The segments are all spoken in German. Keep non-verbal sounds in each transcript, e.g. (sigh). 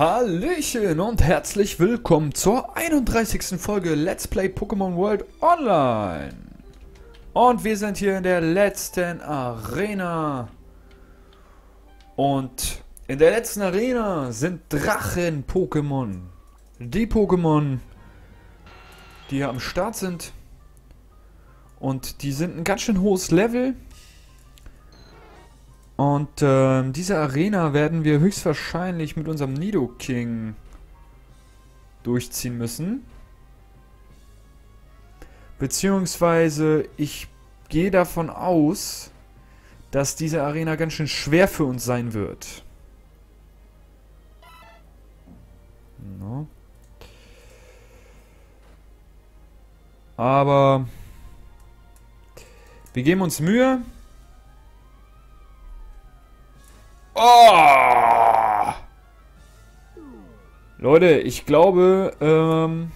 Hallöchen und herzlich willkommen zur 31. Folge Let's Play Pokémon World Online. Und wir sind hier in der letzten Arena. Und in der letzten Arena sind Drachen-Pokémon. Die Pokémon, die hier am Start sind. Und die sind ein ganz schön hohes Level. Und äh, diese Arena werden wir höchstwahrscheinlich mit unserem Nidoking durchziehen müssen. Beziehungsweise ich gehe davon aus, dass diese Arena ganz schön schwer für uns sein wird. No. Aber wir geben uns Mühe. Oh! Leute, ich glaube, ähm,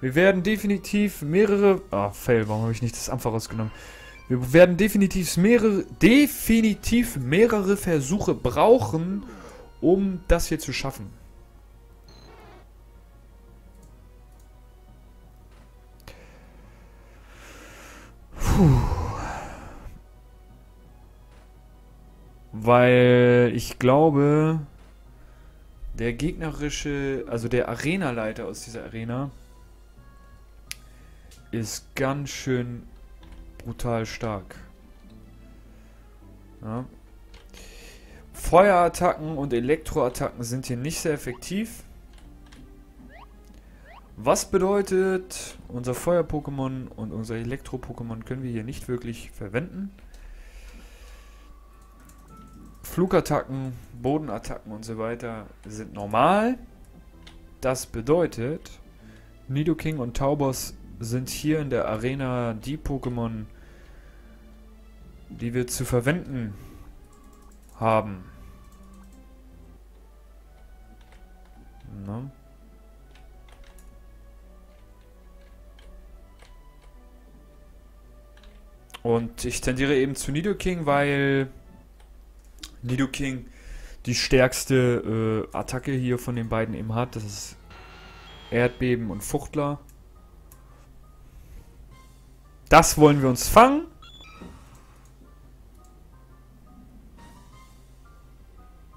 wir werden definitiv mehrere... Ah, Fail, warum habe ich nicht das Anfang rausgenommen? Wir werden definitiv mehrere, definitiv mehrere Versuche brauchen, um das hier zu schaffen. Puh. Weil ich glaube, der gegnerische, also der Arenaleiter aus dieser Arena ist ganz schön brutal stark. Ja. Feuerattacken und Elektroattacken sind hier nicht sehr effektiv. Was bedeutet, unser Feuer-Pokémon und unser Elektro-Pokémon können wir hier nicht wirklich verwenden. Flugattacken, Bodenattacken und so weiter sind normal. Das bedeutet, Nidoking und Taubos sind hier in der Arena die Pokémon, die wir zu verwenden haben. Na? Und ich tendiere eben zu Nidoking, weil Nidoking die stärkste äh, Attacke hier von den beiden eben hat. Das ist Erdbeben und Fuchtler. Das wollen wir uns fangen.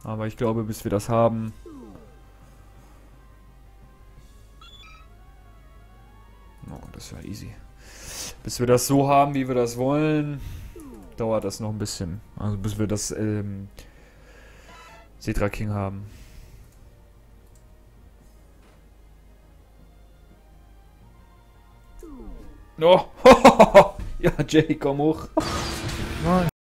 Aber ich glaube, bis wir das haben... Oh, das war easy. Bis wir das so haben, wie wir das wollen dauert das noch ein bisschen. Also bis wir das ähm, Setra King haben. Oh, (laughs) ja, Jay, komm hoch. Nein.